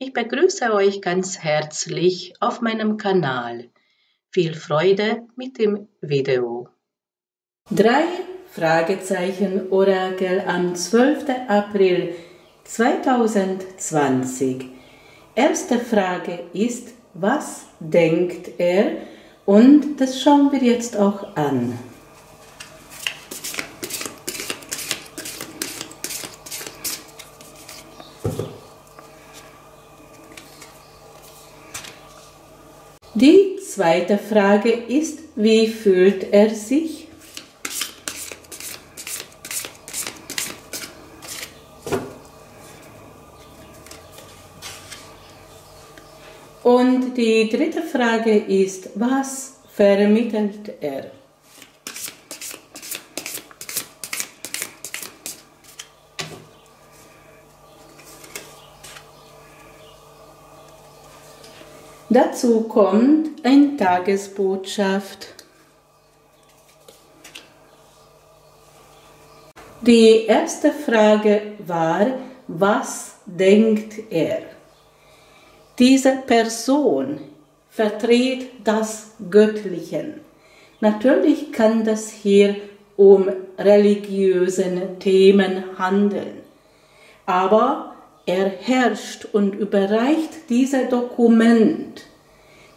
Ich begrüße euch ganz herzlich auf meinem Kanal. Viel Freude mit dem Video. Drei Fragezeichen Orakel am 12. April 2020. Erste Frage ist, was denkt er? Und das schauen wir jetzt auch an. Die zweite Frage ist, wie fühlt er sich? Und die dritte Frage ist, was vermittelt er? Dazu kommt ein Tagesbotschaft. Die erste Frage war, was denkt er? Diese Person vertritt das Göttliche. Natürlich kann das hier um religiöse Themen handeln, aber er herrscht und überreicht dieses Dokument.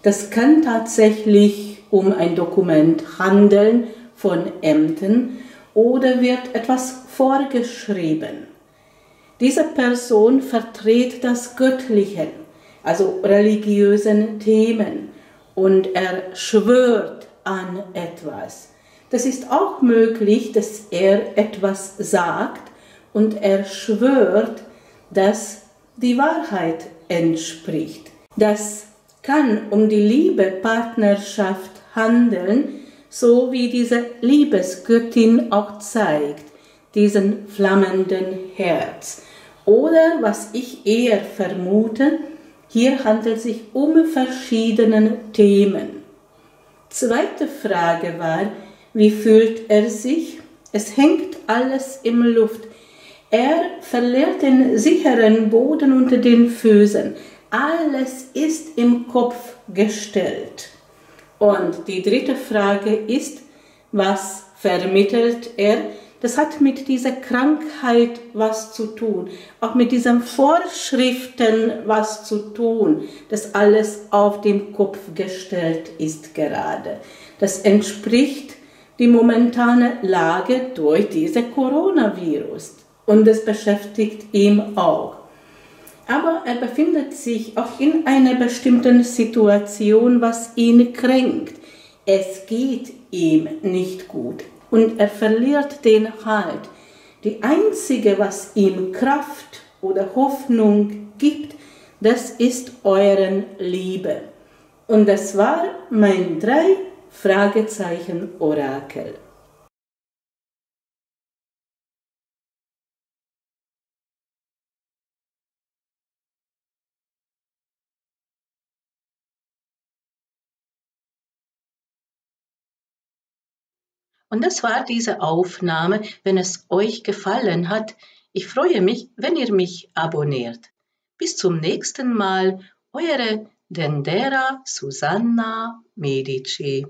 Das kann tatsächlich um ein Dokument handeln von Ämtern oder wird etwas vorgeschrieben. Diese Person vertritt das Göttliche, also religiösen Themen, und er schwört an etwas. Das ist auch möglich, dass er etwas sagt und er schwört, das die Wahrheit entspricht. Das kann um die Liebe, Partnerschaft handeln, so wie diese Liebesgöttin auch zeigt, diesen flammenden Herz. Oder was ich eher vermute, hier handelt es sich um verschiedene Themen. Zweite Frage war, wie fühlt er sich? Es hängt alles im Luft. Er verliert den sicheren Boden unter den Füßen. Alles ist im Kopf gestellt. Und die dritte Frage ist, was vermittelt er? Das hat mit dieser Krankheit was zu tun, auch mit diesen Vorschriften was zu tun, dass alles auf dem Kopf gestellt ist gerade. Das entspricht die momentane Lage durch diese Coronavirus und es beschäftigt ihn auch. Aber er befindet sich auch in einer bestimmten Situation, was ihn kränkt. Es geht ihm nicht gut und er verliert den Halt. Die einzige, was ihm Kraft oder Hoffnung gibt, das ist euren Liebe. Und das war mein drei Fragezeichen Orakel. Und das war diese Aufnahme. Wenn es euch gefallen hat, ich freue mich, wenn ihr mich abonniert. Bis zum nächsten Mal, eure Dendera Susanna Medici.